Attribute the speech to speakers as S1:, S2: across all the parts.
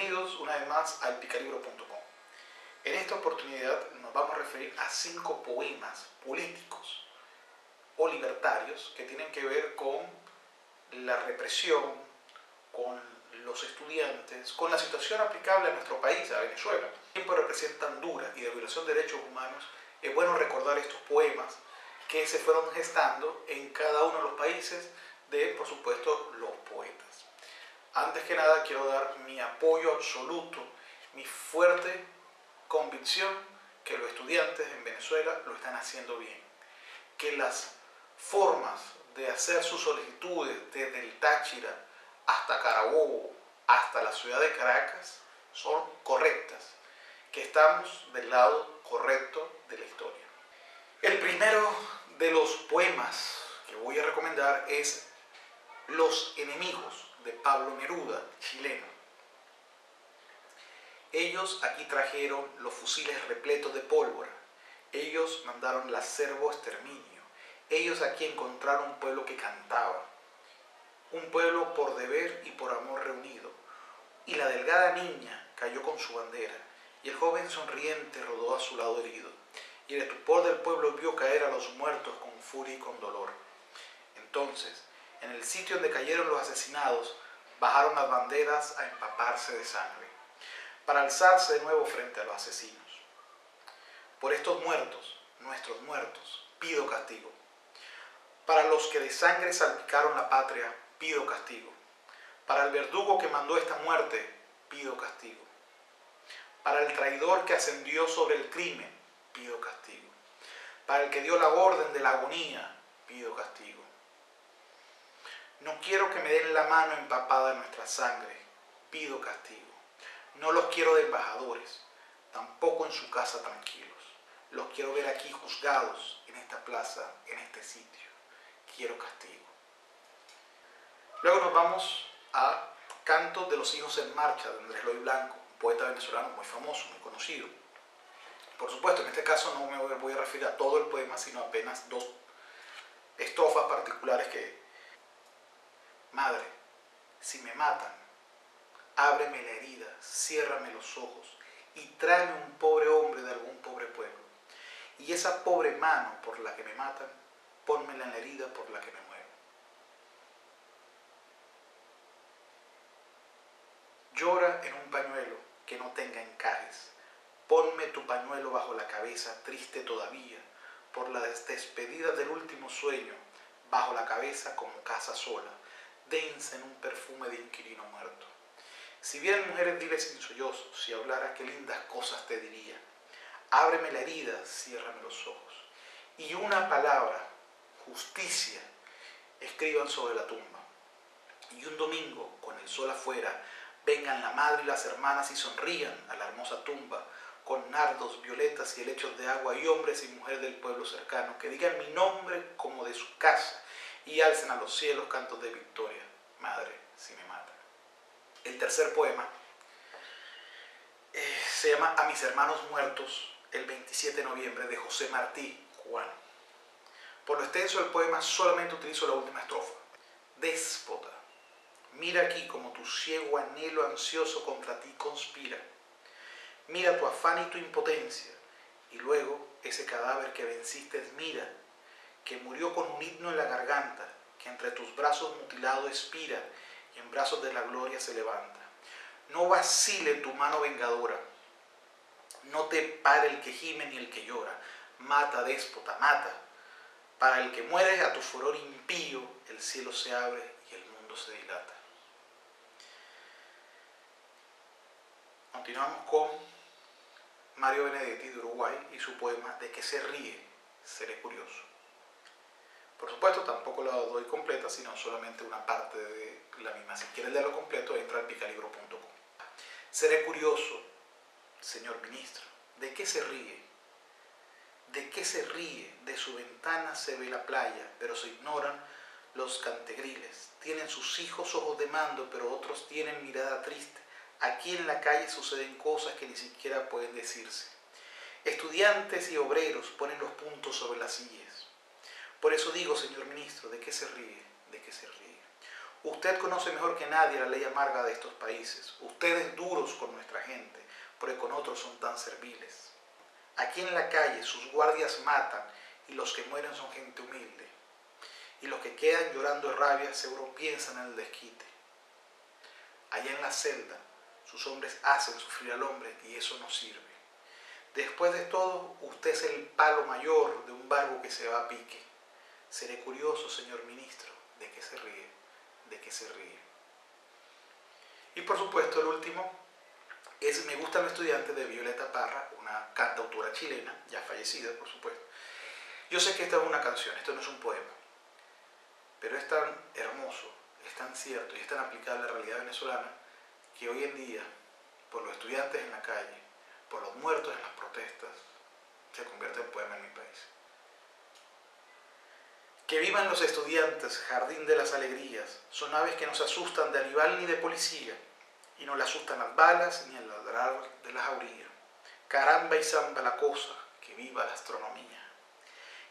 S1: Bienvenidos una vez más al picalibro.com. En esta oportunidad nos vamos a referir a cinco poemas políticos o libertarios que tienen que ver con la represión, con los estudiantes, con la situación aplicable a nuestro país, a Venezuela. Tiempo representan dura y de violación de derechos humanos. Es bueno recordar estos poemas que se fueron gestando en cada uno de los países de, por supuesto, los poetas. Antes que nada quiero dar mi apoyo absoluto, mi fuerte convicción que los estudiantes en Venezuela lo están haciendo bien, que las formas de hacer sus solicitudes desde el Táchira hasta Carabobo, hasta la ciudad de Caracas, son correctas, que estamos del lado correcto de la historia. El primero de los poemas que voy a recomendar es Los enemigos de Pablo Neruda, chileno. Ellos aquí trajeron los fusiles repletos de pólvora. Ellos mandaron la acervo exterminio. Ellos aquí encontraron un pueblo que cantaba. Un pueblo por deber y por amor reunido. Y la delgada niña cayó con su bandera. Y el joven sonriente rodó a su lado herido. Y el estupor del pueblo vio caer a los muertos con furia y con dolor. Entonces, en el sitio donde cayeron los asesinados, bajaron las banderas a empaparse de sangre, para alzarse de nuevo frente a los asesinos. Por estos muertos, nuestros muertos, pido castigo. Para los que de sangre salpicaron la patria, pido castigo. Para el verdugo que mandó esta muerte, pido castigo. Para el traidor que ascendió sobre el crimen, pido castigo. Para el que dio la orden de la agonía, pido castigo. No quiero que me den la mano empapada de nuestra sangre. Pido castigo. No los quiero de embajadores, tampoco en su casa tranquilos. Los quiero ver aquí juzgados en esta plaza, en este sitio. Quiero castigo. Luego nos vamos a Cantos de los Hijos en Marcha de Andrés Loy Blanco, un poeta venezolano muy famoso, muy conocido. Por supuesto, en este caso no me voy a referir a todo el poema, sino apenas dos estrofas particulares que Madre, si me matan, ábreme la herida, ciérrame los ojos y tráeme un pobre hombre de algún pobre pueblo. Y esa pobre mano por la que me matan, pónmela en la herida por la que me muero. Llora en un pañuelo que no tenga encajes. Ponme tu pañuelo bajo la cabeza, triste todavía, por la despedida del último sueño, bajo la cabeza como casa sola densa en un perfume de inquilino muerto. Si vieran mujeres dile sin sollozos, si hablara qué lindas cosas te diría. Ábreme la herida, ciérrame los ojos. Y una palabra, justicia, escriban sobre la tumba. Y un domingo, con el sol afuera, vengan la madre y las hermanas y sonrían a la hermosa tumba, con nardos, violetas y helechos de agua, y hombres y mujeres del pueblo cercano, que digan mi nombre como de su casa, y alcen a los cielos cantos de victoria, madre, si me matan. El tercer poema eh, se llama A mis hermanos muertos, el 27 de noviembre, de José Martí, cubano. Por lo extenso del poema solamente utilizo la última estrofa. Déspota, mira aquí como tu ciego anhelo ansioso contra ti conspira. Mira tu afán y tu impotencia, y luego ese cadáver que venciste mira que murió con un himno en la garganta, que entre tus brazos mutilado expira y en brazos de la gloria se levanta. No vacile tu mano vengadora, no te pare el que gime ni el que llora, mata déspota, mata. Para el que muere a tu furor impío, el cielo se abre y el mundo se dilata. Continuamos con Mario Benedetti de Uruguay y su poema De que se ríe, seré curioso. Por supuesto, tampoco la doy completa, sino solamente una parte de la misma. Si quieres leerlo completo, entra al picalibro.com. Seré curioso, señor ministro, ¿de qué se ríe? ¿De qué se ríe? De su ventana se ve la playa, pero se ignoran los cantegriles. Tienen sus hijos ojos de mando, pero otros tienen mirada triste. Aquí en la calle suceden cosas que ni siquiera pueden decirse. Estudiantes y obreros ponen los puntos sobre las sillas. Por eso digo, señor ministro, ¿de qué se ríe? ¿De qué se ríe? Usted conoce mejor que nadie la ley amarga de estos países. Ustedes duros con nuestra gente, porque con otros son tan serviles. Aquí en la calle sus guardias matan y los que mueren son gente humilde. Y los que quedan llorando de rabia seguro piensan en el desquite. Allá en la celda sus hombres hacen sufrir al hombre y eso no sirve. Después de todo, usted es el palo mayor de un barco que se va a pique. Seré curioso, señor ministro, de qué se ríe, de qué se ríe. Y por supuesto, el último es Me gusta el estudiante de Violeta Parra, una cantautora chilena, ya fallecida, por supuesto. Yo sé que esta es una canción, esto no es un poema, pero es tan hermoso, es tan cierto y es tan aplicable a la realidad venezolana que hoy en día, por los estudiantes en la calle, por los muertos en las protestas, se convierte en poema en mi país. Que vivan los estudiantes, jardín de las alegrías, son aves que no se asustan de animal ni de policía, y no le asustan las balas ni el ladrar de la jauría. Caramba y samba la cosa, que viva la astronomía.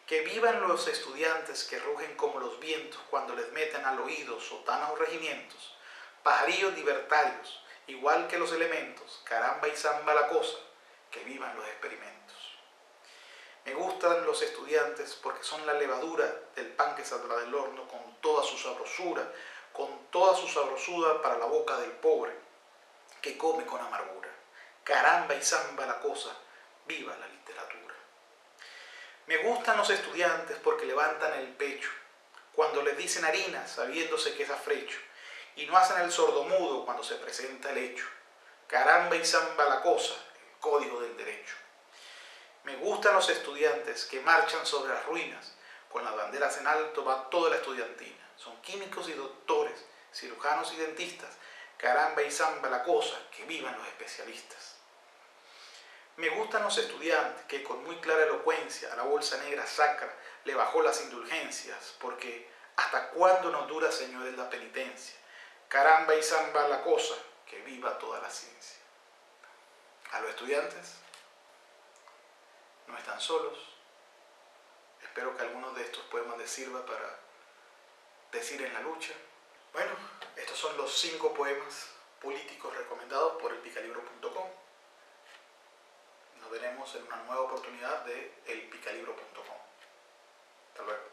S1: Que vivan los estudiantes que rugen como los vientos cuando les meten al oído sotanas o regimientos, pajarillos libertarios, igual que los elementos, caramba y samba la cosa, que vivan los experimentos. Me gustan los estudiantes porque son la levadura del pan que saldrá del horno con toda su sabrosura, con toda su sabrosura para la boca del pobre, que come con amargura. Caramba y samba la cosa, viva la literatura. Me gustan los estudiantes porque levantan el pecho, cuando les dicen harina, sabiéndose que es afrecho, y no hacen el sordomudo cuando se presenta el hecho. Caramba y samba la cosa, el código del derecho. Me gustan los estudiantes que marchan sobre las ruinas, con las banderas en alto va toda la estudiantina. Son químicos y doctores, cirujanos y dentistas. Caramba y samba la cosa, que vivan los especialistas. Me gustan los estudiantes que con muy clara elocuencia a la bolsa negra sacra le bajó las indulgencias, porque ¿hasta cuándo nos dura, señores, la penitencia? Caramba y samba la cosa, que viva toda la ciencia. A los estudiantes, no están solos. Espero que algunos de estos poemas les sirva para decir en la lucha. Bueno, estos son los cinco poemas políticos recomendados por elpicalibro.com. Nos veremos en una nueva oportunidad de elpicalibro.com. Hasta luego.